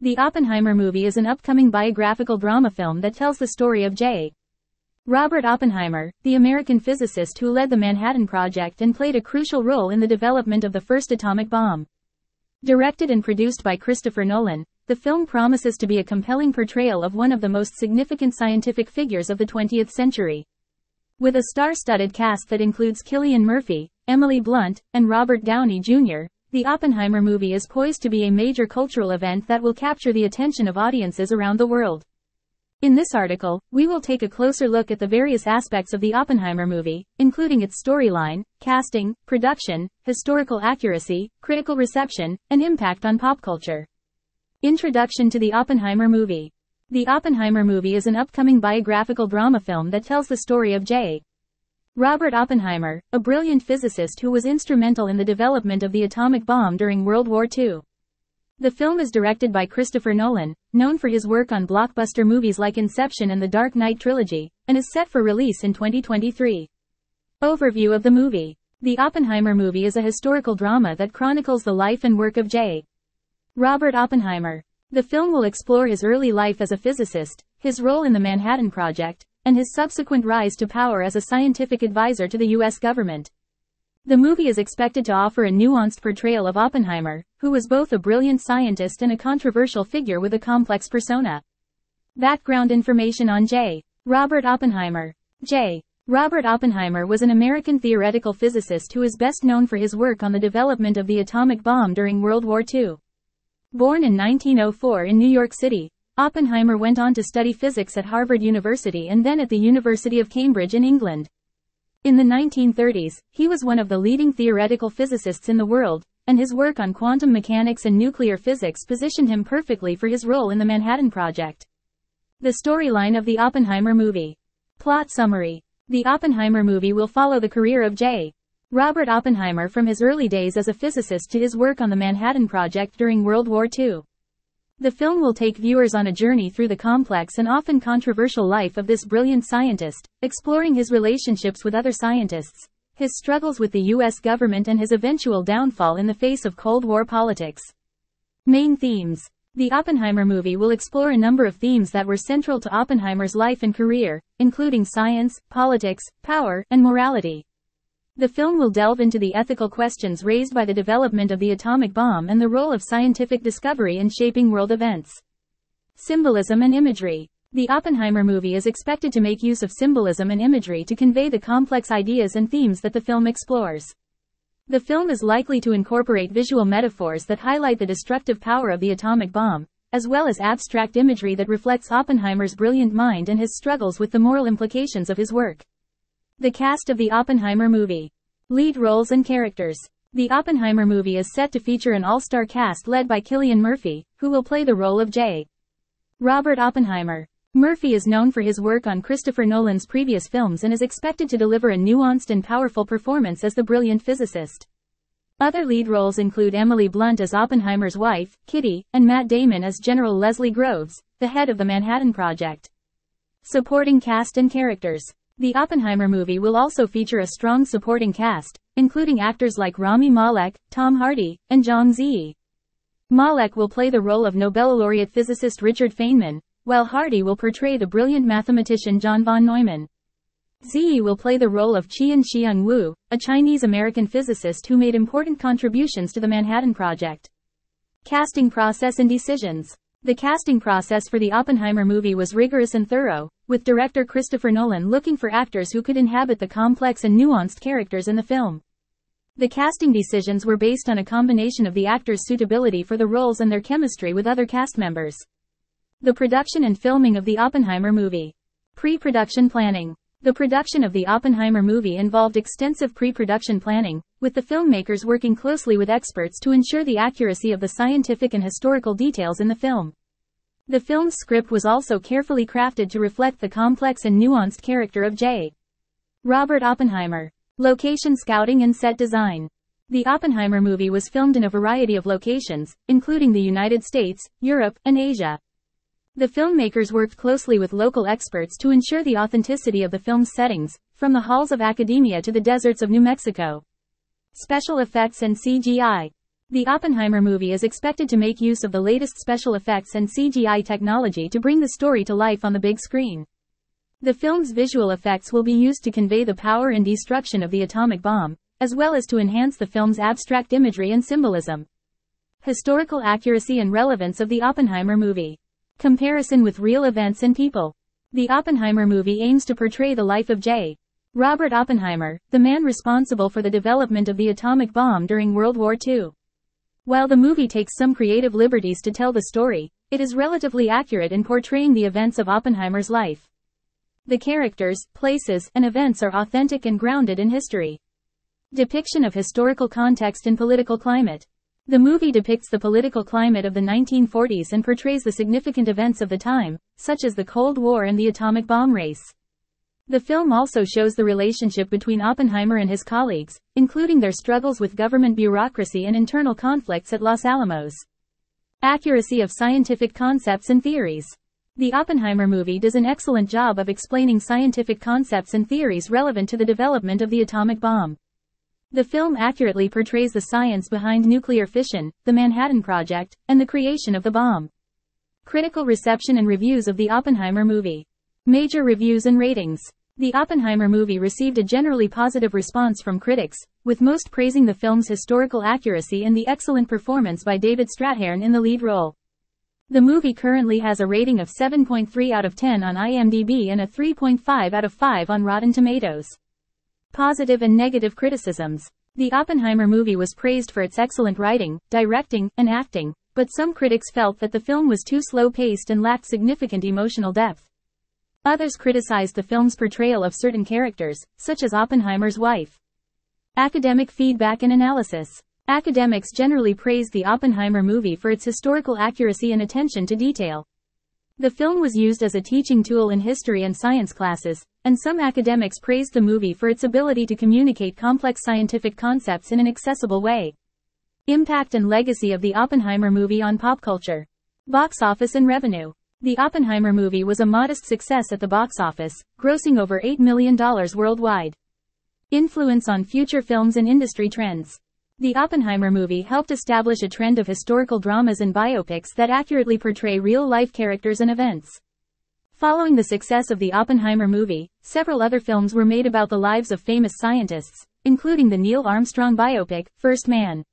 The Oppenheimer movie is an upcoming biographical drama film that tells the story of J. Robert Oppenheimer, the American physicist who led the Manhattan Project and played a crucial role in the development of the first atomic bomb. Directed and produced by Christopher Nolan, the film promises to be a compelling portrayal of one of the most significant scientific figures of the 20th century. With a star-studded cast that includes Cillian Murphy, Emily Blunt, and Robert Downey Jr., the Oppenheimer movie is poised to be a major cultural event that will capture the attention of audiences around the world. In this article, we will take a closer look at the various aspects of the Oppenheimer movie, including its storyline, casting, production, historical accuracy, critical reception, and impact on pop culture. Introduction to the Oppenheimer movie. The Oppenheimer movie is an upcoming biographical drama film that tells the story of J. Robert Oppenheimer, a brilliant physicist who was instrumental in the development of the atomic bomb during World War II. The film is directed by Christopher Nolan, known for his work on blockbuster movies like Inception and the Dark Knight trilogy, and is set for release in 2023. Overview of the movie. The Oppenheimer movie is a historical drama that chronicles the life and work of J. Robert Oppenheimer. The film will explore his early life as a physicist, his role in the Manhattan Project, and his subsequent rise to power as a scientific advisor to the U.S. government. The movie is expected to offer a nuanced portrayal of Oppenheimer, who was both a brilliant scientist and a controversial figure with a complex persona. Background information on J. Robert Oppenheimer. J. Robert Oppenheimer was an American theoretical physicist who is best known for his work on the development of the atomic bomb during World War II. Born in 1904 in New York City, Oppenheimer went on to study physics at Harvard University and then at the University of Cambridge in England. In the 1930s, he was one of the leading theoretical physicists in the world, and his work on quantum mechanics and nuclear physics positioned him perfectly for his role in the Manhattan Project. The storyline of the Oppenheimer movie. Plot summary. The Oppenheimer movie will follow the career of J. Robert Oppenheimer from his early days as a physicist to his work on the Manhattan Project during World War II. The film will take viewers on a journey through the complex and often controversial life of this brilliant scientist, exploring his relationships with other scientists, his struggles with the U.S. government and his eventual downfall in the face of Cold War politics. Main themes. The Oppenheimer movie will explore a number of themes that were central to Oppenheimer's life and career, including science, politics, power, and morality. The film will delve into the ethical questions raised by the development of the atomic bomb and the role of scientific discovery in shaping world events. Symbolism and imagery. The Oppenheimer movie is expected to make use of symbolism and imagery to convey the complex ideas and themes that the film explores. The film is likely to incorporate visual metaphors that highlight the destructive power of the atomic bomb, as well as abstract imagery that reflects Oppenheimer's brilliant mind and his struggles with the moral implications of his work. The cast of the Oppenheimer movie. Lead roles and characters. The Oppenheimer movie is set to feature an all-star cast led by Cillian Murphy, who will play the role of J. Robert Oppenheimer. Murphy is known for his work on Christopher Nolan's previous films and is expected to deliver a nuanced and powerful performance as the brilliant physicist. Other lead roles include Emily Blunt as Oppenheimer's wife, Kitty, and Matt Damon as General Leslie Groves, the head of the Manhattan Project. Supporting cast and characters. The Oppenheimer movie will also feature a strong supporting cast, including actors like Rami Malek, Tom Hardy, and John Ziyi. Malek will play the role of Nobel laureate physicist Richard Feynman, while Hardy will portray the brilliant mathematician John von Neumann. Ziyi will play the role of Qian Xiang Wu, a Chinese-American physicist who made important contributions to the Manhattan Project. Casting process and decisions. The casting process for the Oppenheimer movie was rigorous and thorough, with director Christopher Nolan looking for actors who could inhabit the complex and nuanced characters in the film. The casting decisions were based on a combination of the actors' suitability for the roles and their chemistry with other cast members. The production and filming of the Oppenheimer movie. Pre-production planning. The production of the Oppenheimer movie involved extensive pre-production planning, with the filmmakers working closely with experts to ensure the accuracy of the scientific and historical details in the film. The film's script was also carefully crafted to reflect the complex and nuanced character of J. Robert Oppenheimer. Location scouting and set design. The Oppenheimer movie was filmed in a variety of locations, including the United States, Europe, and Asia. The filmmakers worked closely with local experts to ensure the authenticity of the film's settings, from the halls of academia to the deserts of New Mexico. Special effects and CGI. The Oppenheimer movie is expected to make use of the latest special effects and CGI technology to bring the story to life on the big screen. The film's visual effects will be used to convey the power and destruction of the atomic bomb, as well as to enhance the film's abstract imagery and symbolism. Historical accuracy and relevance of the Oppenheimer movie. Comparison with real events and people. The Oppenheimer movie aims to portray the life of J. Robert Oppenheimer, the man responsible for the development of the atomic bomb during World War II. While the movie takes some creative liberties to tell the story, it is relatively accurate in portraying the events of Oppenheimer's life. The characters, places, and events are authentic and grounded in history. Depiction of historical context and political climate. The movie depicts the political climate of the 1940s and portrays the significant events of the time, such as the Cold War and the atomic bomb race. The film also shows the relationship between Oppenheimer and his colleagues, including their struggles with government bureaucracy and internal conflicts at Los Alamos. Accuracy of scientific concepts and theories. The Oppenheimer movie does an excellent job of explaining scientific concepts and theories relevant to the development of the atomic bomb. The film accurately portrays the science behind nuclear fission, the Manhattan Project, and the creation of the bomb. Critical reception and reviews of the Oppenheimer movie. Major reviews and ratings. The Oppenheimer movie received a generally positive response from critics, with most praising the film's historical accuracy and the excellent performance by David Strathairn in the lead role. The movie currently has a rating of 7.3 out of 10 on IMDb and a 3.5 out of 5 on Rotten Tomatoes. Positive and negative criticisms. The Oppenheimer movie was praised for its excellent writing, directing, and acting, but some critics felt that the film was too slow-paced and lacked significant emotional depth. Others criticized the film's portrayal of certain characters, such as Oppenheimer's wife. Academic feedback and analysis. Academics generally praised the Oppenheimer movie for its historical accuracy and attention to detail. The film was used as a teaching tool in history and science classes, and some academics praised the movie for its ability to communicate complex scientific concepts in an accessible way. Impact and legacy of the Oppenheimer movie on pop culture. Box office and revenue. The Oppenheimer movie was a modest success at the box office, grossing over $8 million worldwide. Influence on future films and industry trends. The Oppenheimer movie helped establish a trend of historical dramas and biopics that accurately portray real-life characters and events. Following the success of the Oppenheimer movie, several other films were made about the lives of famous scientists, including the Neil Armstrong biopic, First Man.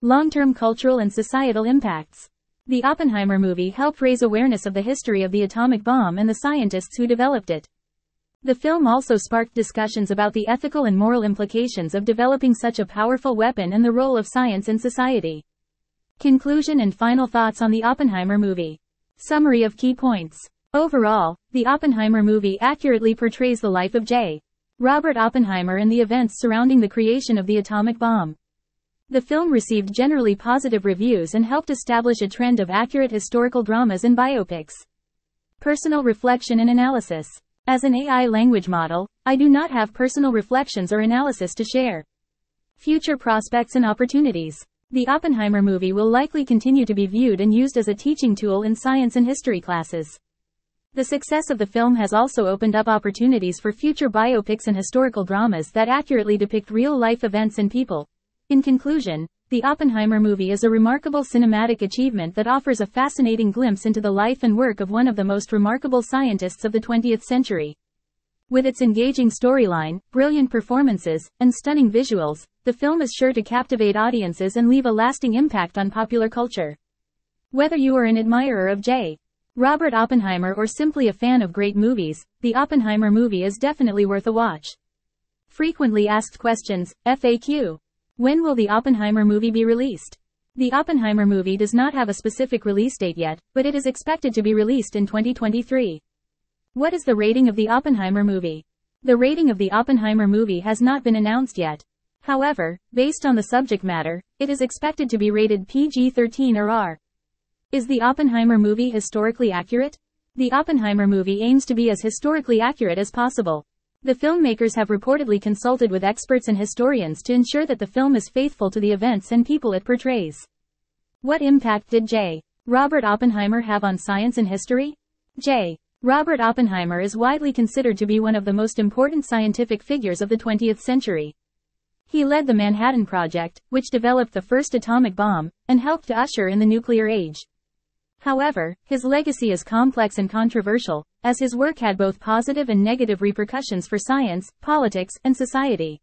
Long-term cultural and societal impacts. The Oppenheimer movie helped raise awareness of the history of the atomic bomb and the scientists who developed it. The film also sparked discussions about the ethical and moral implications of developing such a powerful weapon and the role of science in society. Conclusion and final thoughts on the Oppenheimer movie. Summary of key points. Overall, the Oppenheimer movie accurately portrays the life of J. Robert Oppenheimer and the events surrounding the creation of the atomic bomb. The film received generally positive reviews and helped establish a trend of accurate historical dramas and biopics. Personal reflection and analysis. As an AI language model, I do not have personal reflections or analysis to share. Future prospects and opportunities. The Oppenheimer movie will likely continue to be viewed and used as a teaching tool in science and history classes. The success of the film has also opened up opportunities for future biopics and historical dramas that accurately depict real life events and people, in conclusion, the Oppenheimer movie is a remarkable cinematic achievement that offers a fascinating glimpse into the life and work of one of the most remarkable scientists of the 20th century. With its engaging storyline, brilliant performances, and stunning visuals, the film is sure to captivate audiences and leave a lasting impact on popular culture. Whether you are an admirer of J. Robert Oppenheimer or simply a fan of great movies, the Oppenheimer movie is definitely worth a watch. Frequently asked questions, FAQ. When will the Oppenheimer movie be released? The Oppenheimer movie does not have a specific release date yet, but it is expected to be released in 2023. What is the rating of the Oppenheimer movie? The rating of the Oppenheimer movie has not been announced yet. However, based on the subject matter, it is expected to be rated PG-13 or R. Is the Oppenheimer movie historically accurate? The Oppenheimer movie aims to be as historically accurate as possible. The filmmakers have reportedly consulted with experts and historians to ensure that the film is faithful to the events and people it portrays. What impact did J. Robert Oppenheimer have on science and history? J. Robert Oppenheimer is widely considered to be one of the most important scientific figures of the 20th century. He led the Manhattan Project, which developed the first atomic bomb, and helped to usher in the nuclear age. However, his legacy is complex and controversial, as his work had both positive and negative repercussions for science, politics, and society.